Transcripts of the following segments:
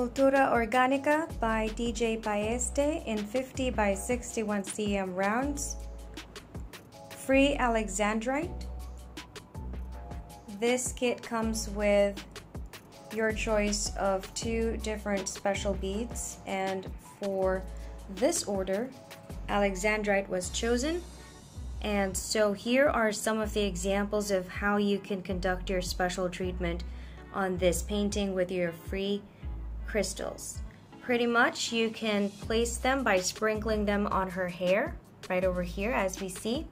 Cultura Organica by Dee Jae Pa'este in 50 by 61 cm rounds. Free Alexandrite. This kit comes with your choice of two different special beads and for this order Alexandrite was chosen and so here are some of the examples of how you can conduct your special treatment on this painting with your free crystals. Pretty much you can place them by sprinkling them on her hair right over here as we see.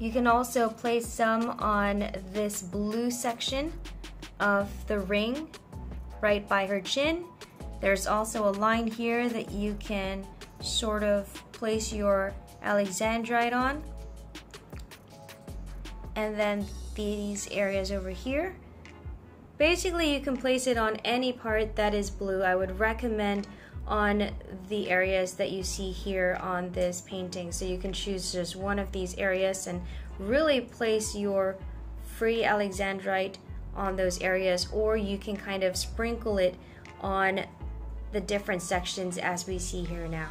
You can also place some on this blue section of the ring right by her chin. There's also a line here that you can sort of place your alexandrite on. And then these areas over here. Basically, you can place it on any part that is blue. I would recommend on the areas that you see here on this painting. So you can choose just one of these areas and really place your free alexandrite on those areas or you can kind of sprinkle it on the different sections as we see here now.